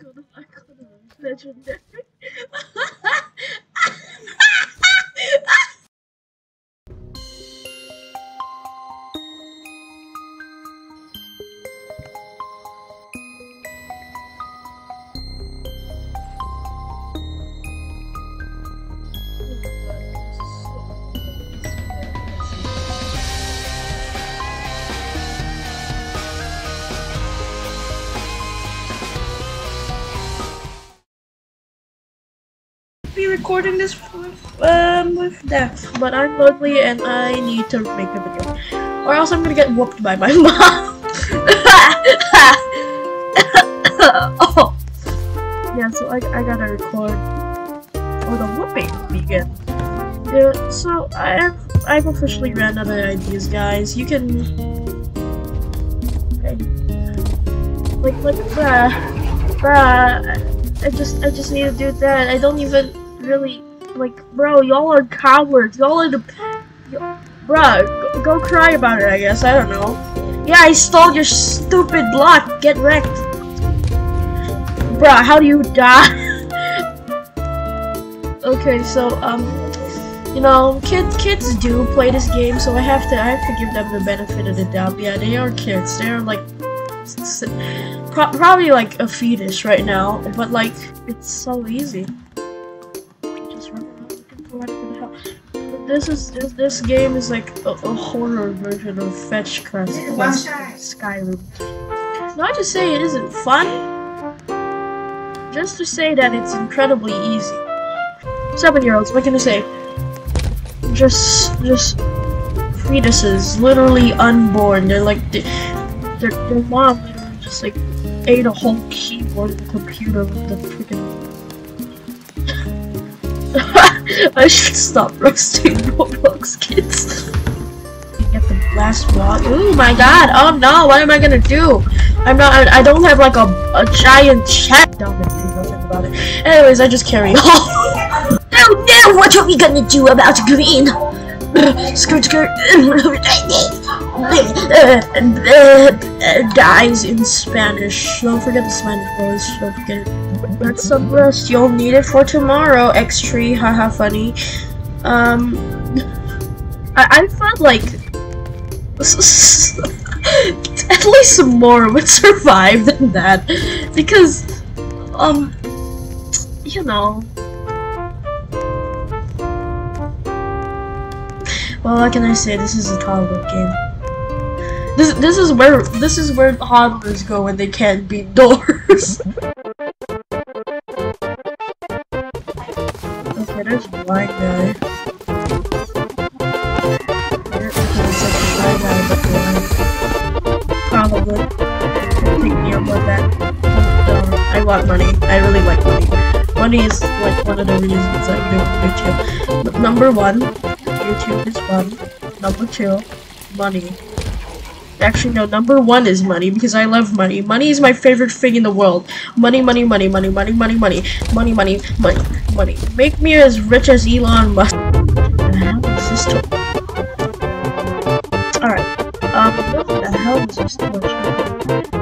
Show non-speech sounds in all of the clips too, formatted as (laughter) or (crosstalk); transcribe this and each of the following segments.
çıkıyordum. Ay kodum. Üstüne çok güzel. Recording this with, um, with Death, but I'm lonely and I need to make a video. Or else I'm gonna get whooped by my (laughs) mom. (laughs) oh. Yeah, so I, I gotta record or the whooping begin. Yeah, so I have I've officially ran out of ideas, guys. You can like like bruh bruh I just I just need to do that. I don't even really like bro, y'all are cowards. Y'all are the bruh, go, go cry about it, I guess. I don't know. Yeah, I stole your stupid block. Get wrecked. Bruh, how do you die? (laughs) okay, so um you know, kids kids do play this game, so I have to I have to give them the benefit of the doubt. Yeah, they are kids. They're like pro probably like a fetus right now, but like it's so easy. This is this, this game is like a, a horror version of Fetch Quest plus Skyrim. Not to say it isn't fun, just to say that it's incredibly easy. Seven year olds, what can I say? just just fetuses, literally unborn. They're like they, their their mom literally just like ate a whole keyboard and computer with the freaking. (laughs) (laughs) I should stop roasting Roblox kids. Get the blast wall. Oh my god! Oh no! What am I gonna do? I'm not. I, I don't have like a a giant chat. Don't do nothing about it. Anyways, I just carry on. (laughs) Oh no, what are we gonna do about green? (laughs) skirt skirt (laughs) And uh, uh, dies in Spanish. Don't forget the Spanish boys, don't forget it. That's some rest. You'll need it for tomorrow. X tree, haha funny. Um I, I felt like (laughs) at least some more would (laughs) survive than that. Because um you know Well, what can I say? This is a toddler game. This this is where this is where toddlers go when they can't beat doors. (laughs) want money. I really like money. Money is like one of the reasons I do YouTube. Number one, YouTube is fun. Number two, money. Actually, no, number one is money because I love money. Money is my favorite thing in the world. Money, money, money, money, money, money, money, money, money, money, money. Make me as rich as Elon Musk. What the hell is this? Alright. Um, what the hell is this torch?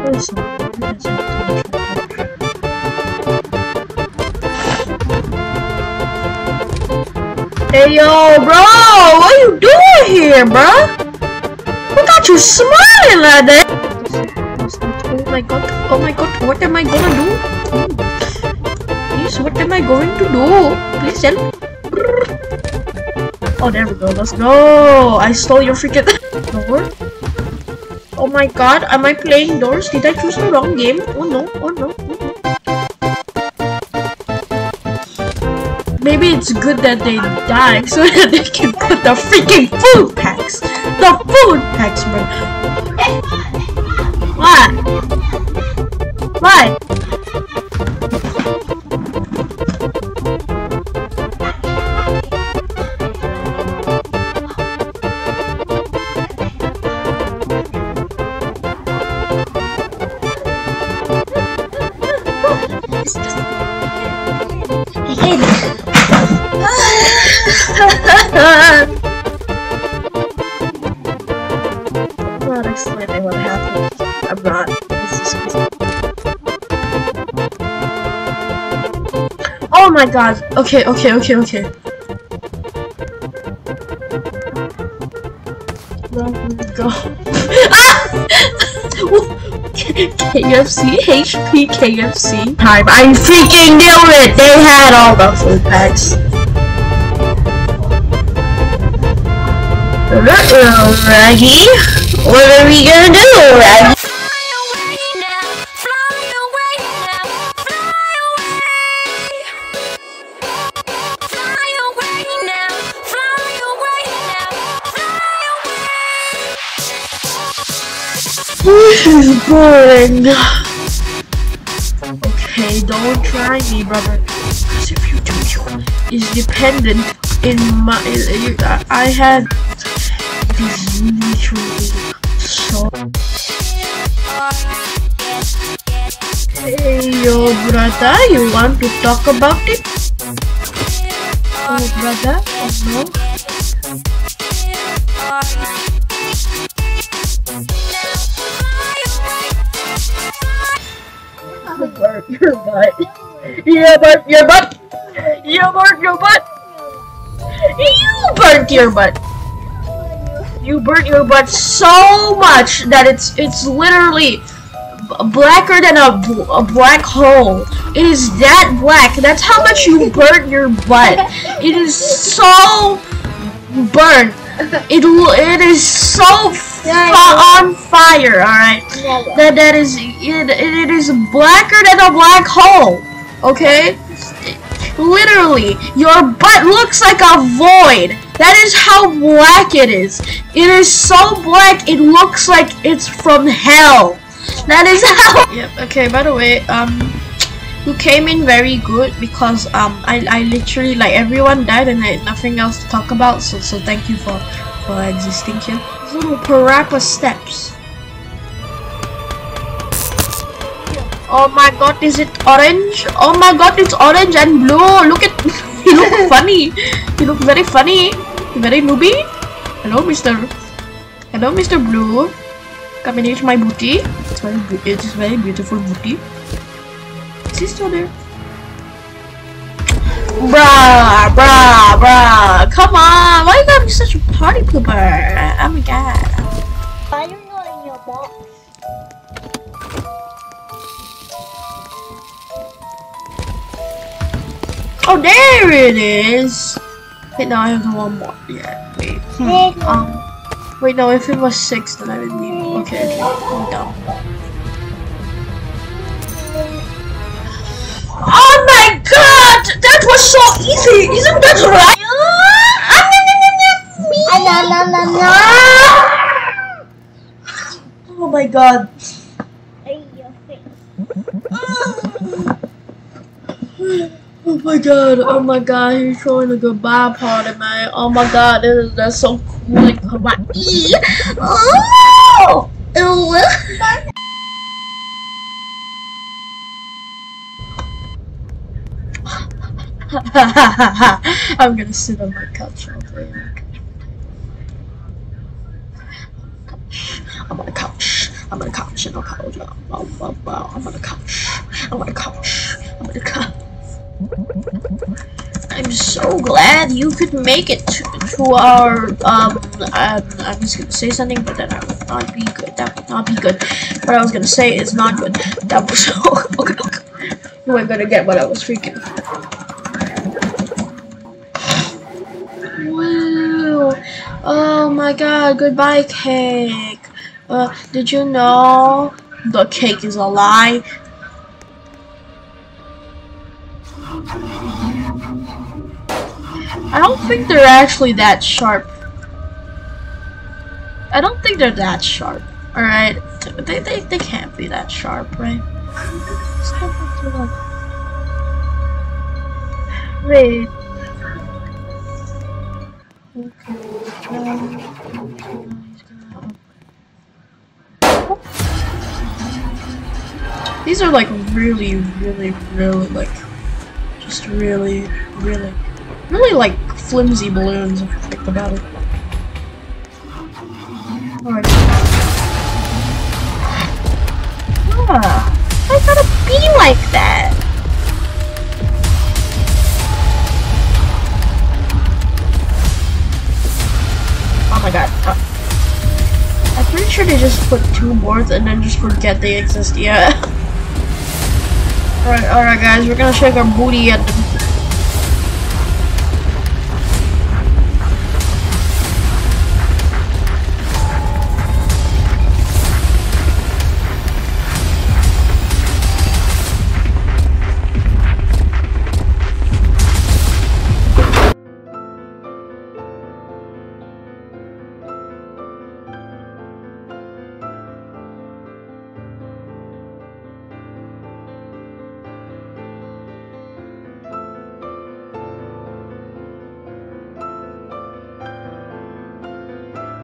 What is this torch? Hey yo, bro, what are you doing here, bro? What got you smiling like that? Oh my god, oh my god, what am I gonna do? Please, what am I going to do? Please help. Oh, there we go, let's go. I stole your freaking door. Oh my god, am I playing doors? Did I choose the wrong game? Oh no, oh no. Oh, Maybe it's good that they die so (laughs) that they can put the freaking food packs. The food packs, bro. What? What? I'm not explaining what happened. I'm not. This is Oh my god. Okay, okay, okay, okay. Go. (laughs) Ah! KFC, HP, KFC. Time. I freaking knew it! They had all the food packs. Raggy. What are we gonna do, Raggy? Fly away now, fly away now, fly away. Fly away now, fly away now, fly away. This is boring. Okay, don't try me, brother. Because if you do, you is dependent in my. I, I had these literally Hey, yo, brother, you want to talk about it? Oh, brother, oh no. (laughs) You burnt your butt. You burnt your butt. You burnt your butt. You burnt your butt. You burnt your butt so much that it's it's literally blacker than a, bl- a black hole. It is that black. That's how much you burnt your butt. It is so burnt. It it is so on fire. All right that that is it, it is blacker than a black hole okay literally your butt looks like a void that is how black it is it is so black it looks like it's from hell that is how (laughs) yep okay by the way um you came in very good because um I, I literally like everyone died and I had nothing else to talk about so so thank you for for existing here These little parappa steps Oh my god, is it orange? Oh my god, it's orange and blue. Look at (laughs) he look funny. He look very funny. Very newbie. Hello, Mr. Hello, Mr. Blue. Come and eat my booty. It's very it is very beautiful booty. Is he still there? Bruh, bruh, bruh. Come on. Why you gotta be such a party pooper? Oh my god. Why are you not in your box? Oh, there it is. Wait, now I have one more. Yeah, wait. Hmm. Um, wait, no, if it was six, then I would need. Okay, okay, I'm was so easy! Isn't that right? Ah. Oh my god. Hey, your face. Oh my god, oh my god, he's showing a goodbye party, man. Oh my god, this is, that's so cool and kawaii. Oh! (laughs) I'm gonna sit on my couch. I'm on the couch. I'm on the couch. On the couch. I'm on the couch. I'm on the couch. I'm on the couch. I'm so glad you could make it to, to our um, um I was gonna say something but then I would not be good. That would not be good. What I was gonna say is not good. That was (laughs) so, okay, okay. You weren't gonna get what I was freaking. My god, goodbye cake. Uh did you know the cake is a lie? I don't think they're actually that sharp. I don't think they're that sharp. Alright. They, they, they can't be that sharp, right? Wait. These are like really, really, really like just really, really, really like flimsy balloons if you think about it. Alright. Ah, I gotta be like that. My god. Uh, I'm pretty sure they just put two boards and then just forget they exist. Yeah. (laughs) Alright, alright guys, we're gonna shake our booty at